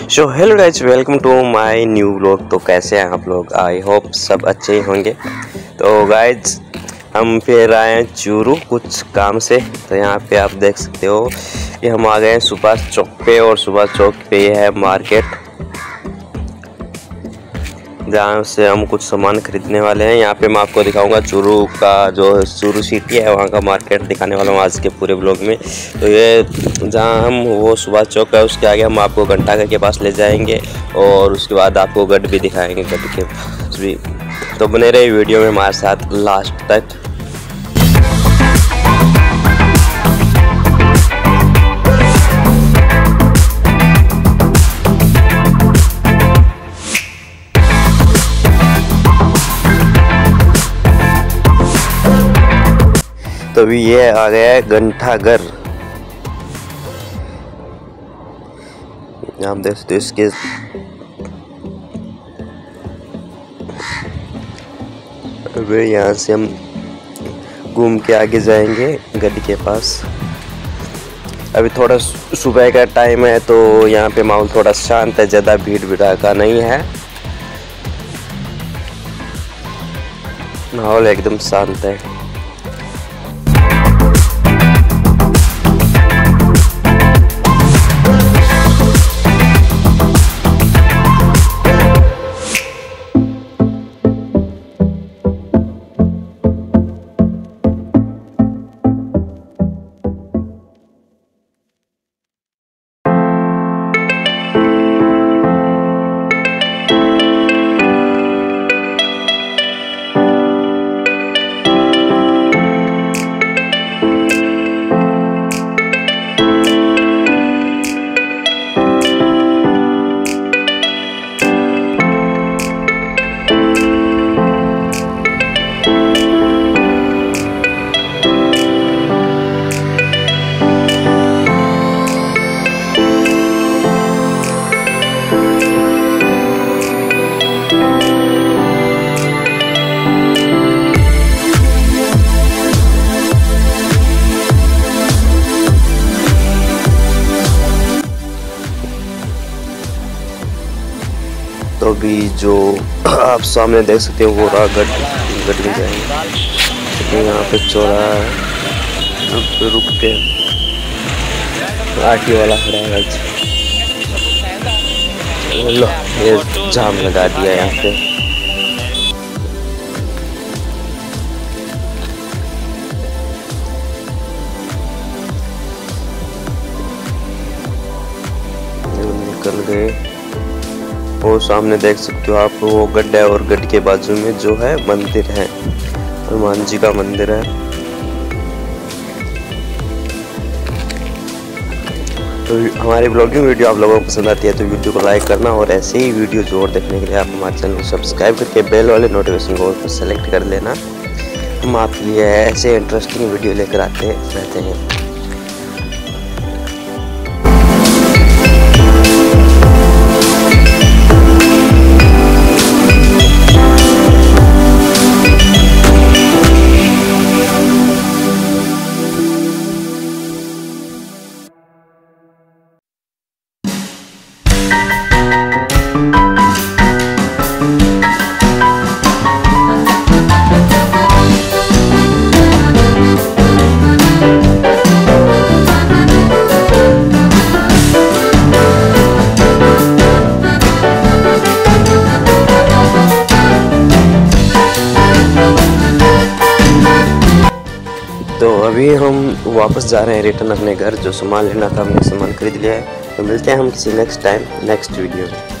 So hello guys welcome to my new vlog तो कैसे हैं आप लोग? आई होप सब अच्छे ही होंगे। तो गाइज़ हम फिर आए हैं चूरू कुछ काम से। तो यहाँ पे आप देख सकते हो कि हम आ गए हैं सुभाष चौक पे और सुभाष चौक पे ये है मार्केट जहाँ से हम कुछ सामान खरीदने वाले हैं। यहाँ पे मैं आपको दिखाऊँगा चूरू का जो चूरू सिटी है, वहाँ का मार्केट दिखाने वाला हूँ आज के पूरे ब्लॉग में। तो ये जहाँ हम वो सुभाष चौक है, उसके आगे हम आपको घंटाघर के पास ले जाएँगे और उसके बाद आपको गढ़ भी दिखाएँगे, गढ़ के भी तो बने रहे वीडियो में हमारे साथ लास्ट तक। तो अभी ये आ गया है घंटाघर। आप देख सकते इसके अभी यहाँ से हम घूम के आगे जाएँगे गड्डी के पास। अभी थोड़ा सुबह का टाइम है तो यहाँ पे माहौल थोड़ा शांत है, ज़्यादा भीड़ भीड़ा नहीं है। माहौल एकदम शांत है। अभी जो आप सामने देख सकते हो, वो रहा गट गट में जाएँगे। तो यहाँ पे चौरा है। रुक के आटी वाला खड़ा है लो, ये जाम लगा दिया यहाँ पे। निकल गए। वो सामने देख सकते हो आप वो गड्ढा और गड्ढ के बाजू में जो है मंदिर है। हनुमान जी का मंदिर है। तो हमारी ब्लॉगिंग वीडियो आप लोगों को पसंद आती है तो वीडियो को लाइक करना और ऐसे ही वीडियो और देखने के लिए आप हमारे चैनल को सब्सक्राइब करके बेल वाले नोटिफिकेशन को सेलेक्ट कर लेना। हम आपके लिए ऐसे इंटरेस्टिंग वीडियो लेकर आते रहते हैं। तो अभी हम वापस जा रहे हैं रिटर्न अपने घर, जो सामान लेना था हमने सामान खरीद लिया है। तो मिलते हैं हम किसी नेक्स्ट टाइम नेक्स्ट वीडियो में।